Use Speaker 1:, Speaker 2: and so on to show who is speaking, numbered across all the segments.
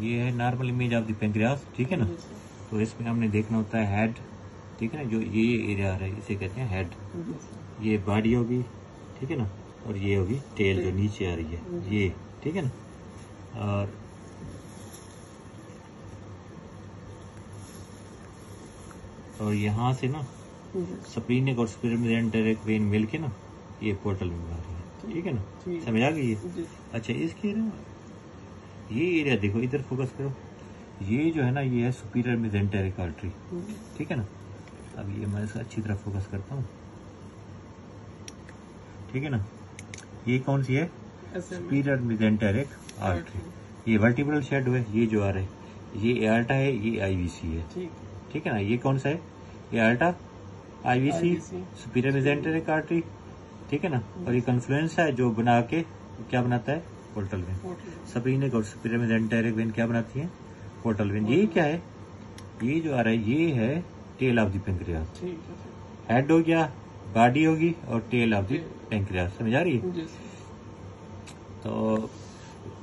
Speaker 1: ये है normal image of the pancreas ठीक है ना? तो इसमें हमने देखना होता है हेड ठीक है ना? जो ये एरिया आ रहा है इसे कहते हैं हेड ये बॉडी होगी ठीक है ना? और ये होगी टेल जो नीचे आ रही है ये ठीक है ना? और और यहाँ से ना स्प्रीनिक और स्पिरमेंटर वेन मिल के ना ये पोर्टल में आ रही है ठीक है ना? समझ आ गई है अच्छा इसके ना ये एरिया देखो इधर फोकस करो। ये जो है ना ये है सुपीरियर मिजेंटेरिक आर्टरी ठीक है ना? अब ये मैं इसका अच्छी तरह फोकस करता हूँ। ठीक है ना? ये कौन सी है? सुपीरियर मिजेंटेरिक आर्टरी ये वर्टिब्रल शेड है ये जो आ रहा है ये एल्टा है ये आईवीसी है। ठीक। है ना? ये कौन सा है? ये अल्टा आईवीसी सुपीरियर मेजेंटेरिक आर्टरी ठीक है ना? और ये कन्फ्लुएंस है जो बना के क्या बनाता है? पोर्टल वेन सप्रीनिक और सुपीरियर मेजेंटेरिक वेन क्या बनाती है? पोर्टल वेन ये क्या है? ये जो आ रहा है ये है tail of the pancreas head हो गया बॉडी होगी और टेल ऑफ़ द पेंक्रियास समझ आ रही है? तो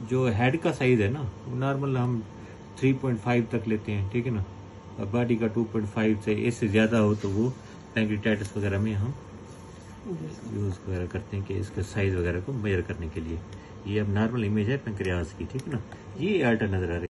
Speaker 1: जो हेड का साइज़ है ना नॉर्मल हम 3.5 तक लेते हैं ठीक है ना? और बॉडी का 2.5 से इससे ज़्यादा हो तो वो पैंक्रिटाइटिस वगैरह में हम यूज़ वगैरह करते हैं कि इसके साइज़ वगैरह को मेजर करने के लिए। ये अब नॉर्मल इमेज है पेंक्रियाज की, ठीक है ना? ये अल्टर नज़र आ रही है।